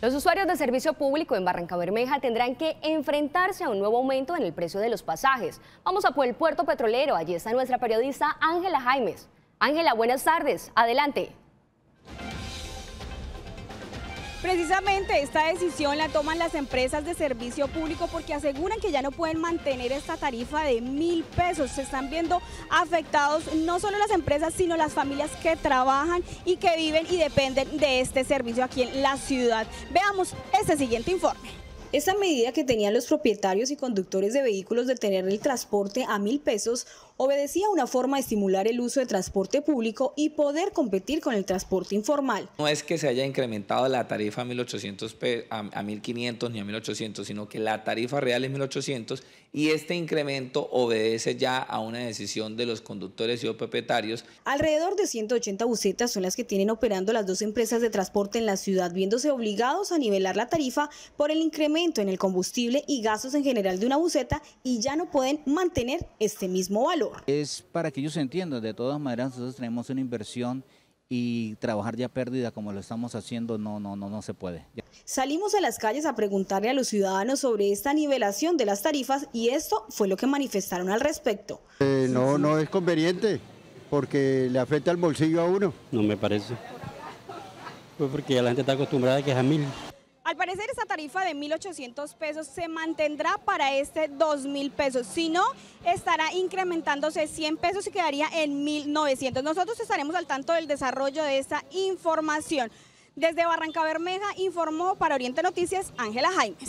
Los usuarios de servicio público en Barranca Bermeja tendrán que enfrentarse a un nuevo aumento en el precio de los pasajes. Vamos a por el puerto petrolero. Allí está nuestra periodista Ángela Jaimes. Ángela, buenas tardes. Adelante. Precisamente esta decisión la toman las empresas de servicio público porque aseguran que ya no pueden mantener esta tarifa de mil pesos. Se están viendo afectados no solo las empresas, sino las familias que trabajan y que viven y dependen de este servicio aquí en la ciudad. Veamos este siguiente informe. Esta medida que tenían los propietarios y conductores de vehículos de tener el transporte a mil pesos obedecía a una forma de estimular el uso de transporte público y poder competir con el transporte informal. No es que se haya incrementado la tarifa a 1.800 a, a 1.500 ni a 1.800, sino que la tarifa real es 1.800 y este incremento obedece ya a una decisión de los conductores y propietarios. Alrededor de 180 busetas son las que tienen operando las dos empresas de transporte en la ciudad, viéndose obligados a nivelar la tarifa por el incremento en el combustible y gastos en general de una buseta y ya no pueden mantener este mismo valor. Es para que ellos entiendan, de todas maneras nosotros tenemos una inversión y trabajar ya pérdida como lo estamos haciendo no, no, no, no se puede. Salimos a las calles a preguntarle a los ciudadanos sobre esta nivelación de las tarifas y esto fue lo que manifestaron al respecto. Eh, no, no es conveniente porque le afecta el bolsillo a uno. No me parece. Pues porque ya la gente está acostumbrada a que es a mil. Parecer esa tarifa de 1.800 pesos se mantendrá para este 2.000 pesos, si no estará incrementándose 100 pesos y quedaría en 1.900. Nosotros estaremos al tanto del desarrollo de esta información. Desde Barranca Bermeja informó para Oriente Noticias Ángela Jaimes.